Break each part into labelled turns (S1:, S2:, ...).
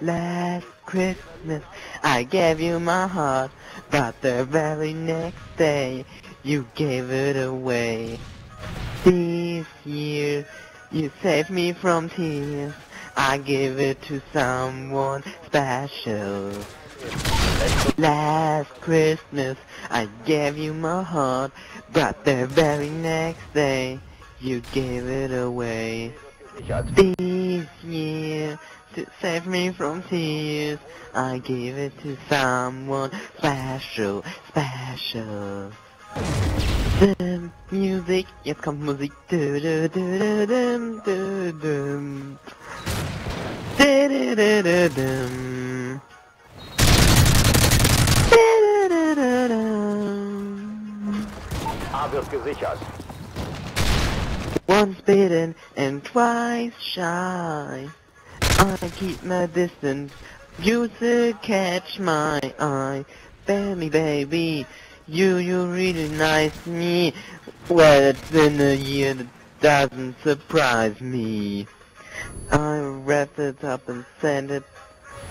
S1: Last Christmas I gave you my heart, but the very next day you gave it away. This year you saved me from tears. I give it to someone special. Last Christmas I gave you my heart, but the very next day you gave it away. This year to save me from tears, I gave it to someone special, special. The music, kommt Musik. Du, du, du, du, dum, du, dum. Du,
S2: Wird gesichert.
S1: Once bitten and twice shy. I keep my distance. You to catch my eye. Baby, baby, you, you really nice me. Well, it's been a year that doesn't surprise me. I wrapped it up and sent it,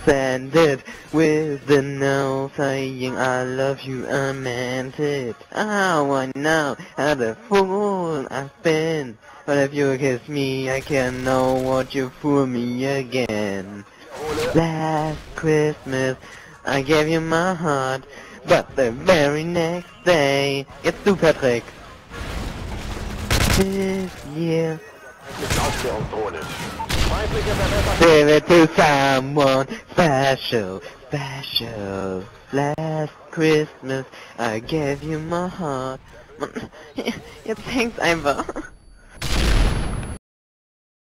S1: send it with the note saying I love you, I meant it. Oh, I know how the fool I've been. But if you kiss me, I can know what you fool me again. Last Christmas, I gave you my heart, but the very next day, it's du, Patrick. This year, Give it to someone special, special. Last Christmas, I gave you my heart. Jetzt hängt's einfach.